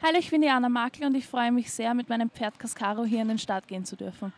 Hallo, ich bin Diana Makel und ich freue mich sehr, mit meinem Pferd Cascaro hier in den Start gehen zu dürfen.